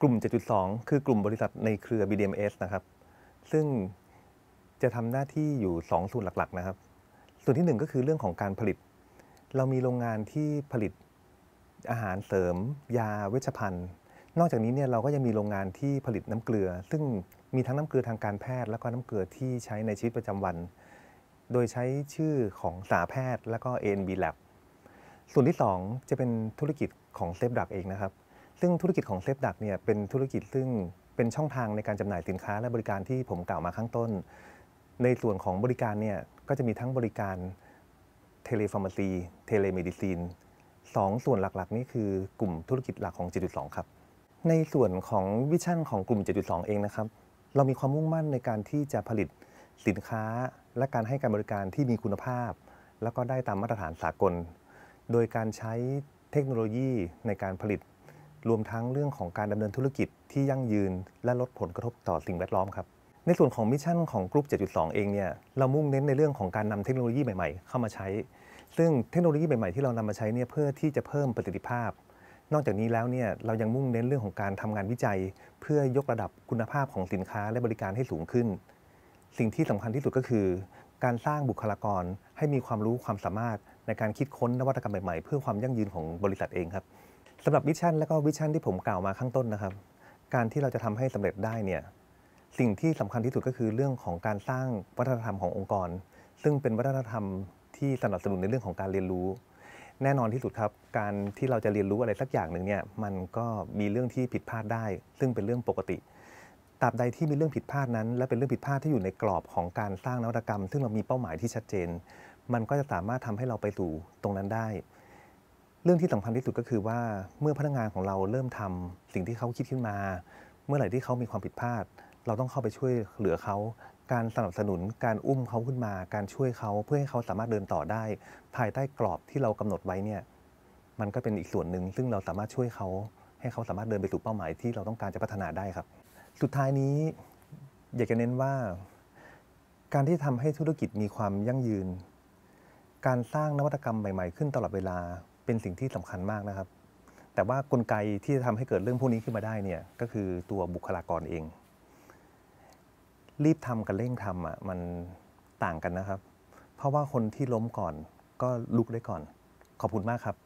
กลุ่ม 7.2 คือกลุ่มบริษัทในเครือ BDMs นะครับ ซึ่งจะทำหน้าที่อยู่ 2 ส่วนหลักๆ นะครับ ส่วนที่ 1 ก็คือเรื่องของการผลิต เรามีโรงงานที่ผลิตอาหารเสริม ยาเวชภัณฑ์ นอกจากนี้เนี่ยเราก็ยังมีโรงงานที่ผลิตน้ำเกลือ ซึ่งมีทั้งน้ำเกลือทางการแพทย์ แล้วก็น้ำเกลือที่ใช้ในชีวิตประจำวัน โดยใช้ชื่อของสาแพทย์ แล้วก็ ANB Lab ส่วนที่ 2 จะเป็นธุรกิจของ Save Drug เองนะครับ ซึ่งธุรกิจของ Save Drug เนี่ยเป็นธุรกิจซึ่งเป็นช่องทางในการจำหน่ายสินค้าและบริการที่ผมกล่าวมาข้างต้น ในส่วนของบริการเนี่ยก็จะมีทั้งบริการ telepharmacy telemedicine สองส่วนหลักๆ นี่คือกลุ่มธุรกิจหลักของ 7.2 ครับ ในส่วนของ vision ของกลุ่ม 7.2 เองนะครับ เรามีความมุ่งมั่นในการที่จะผลิตสินค้าและการให้การบริการที่มีคุณภาพ แล้วก็ได้ตามมาตรฐานสากล โดยการใช้เทคโนโลยีในการผลิต รวมทั้งเรื่องของการดำเนินธุรกิจที่ยั่งยืน และลดผลกระทบต่อสิ่งแวดล้อมครับในส่วนของมิชชั่นของกลุ่ม7.2 เองเนี่ยเรามุ่งเน้นในเรื่องของการนำเทคโนโลยีใหม่ๆ เข้ามาใช้ ซึ่งเทคโนโลยีใหม่ๆที่เรานำมาใช้เนี่ยเพื่อที่จะเพิ่มประสิทธิภาพ นอกจากนี้แล้วเนี่ยเรายังมุ่งเน้นเรื่องของการทำงานวิจัย เพื่อยกระดับคุณภาพของสินค้าและบริการให้สูงขึ้น สิ่งที่สำคัญที่สุดก็คือ การสร้างบุคลากรให้มีความรู้ความสามารถในการคิดค้นนวัตกรรมใหม่ๆ เพื่อความยั่งยืนของบริษัทเองครับ สำหรับ mission และก็ vision ที่ผมกล่าวมาข้างต้นนะครับ การที่เราจะทำให้สำเร็จได้เนี่ยสิ่งที่สำคัญที่สุดก็คือเรื่องของการสร้างวัฒนธรรมขององค์กร ซึ่งเป็นวัฒนธรรมที่สนับสนุนในเรื่องของการเรียนรู้ แน่นอนที่สุดครับ การที่เราจะเรียนรู้อะไรสักอย่างหนึ่งเนี่ยมันก็มีเรื่องที่ผิดพลาดได้ ซึ่งเป็นเรื่องปกติตราบใดที่มีเรื่องผิดพลาดนั้น และเป็นเรื่องผิดพลาดที่อยู่ในกรอบของการสร้างนวัตกรรม ซึ่งเรามีเป้าหมายที่ชัดเจน มันก็จะสามารถทำให้เราไปสู่ตรงนั้นได้ เรื่องที่สำคัญที่สุดก็คือว่าเมื่อพนักงานของเราเริ่มทำสิ่งที่เขาคิดขึ้นมา เมื่อไหร่ที่เขามีความผิดพลาด เราต้องเข้าไปช่วยเหลือเขา การสนับสนุนการอุ้มเขาขึ้นมา การช่วยเขาเพื่อให้เขาสามารถเดินต่อได้ ภายใต้กรอบที่เรากำหนดไว้เนี่ยมันก็เป็นอีกส่วนหนึ่งซึ่งเราสามารถช่วยเขา ให้เขาสามารถเดินไปสู่เป้าหมายที่เราต้องการจะพัฒนาได้ครับ สุดท้ายนี้อยากจะเน้นว่า การที่ทำให้ธุรกิจมีความยั่งยืน การสร้างนวัตกรรมใหม่ ๆ ขึ้นตลอดเวลา เป็นสิ่งที่สำคัญมากนะครับ แต่ว่ากลไกที่จะทำให้เกิดเรื่องพวกนี้ขึ้นมาได้เนี่ยก็คือตัวบุคลากรเอง รีบทำกับเร่งทำอะมันต่างกันนะครับ เพราะว่าคนที่ล้มก่อนก็ลุกได้ก่อน ขอบคุณมากครับ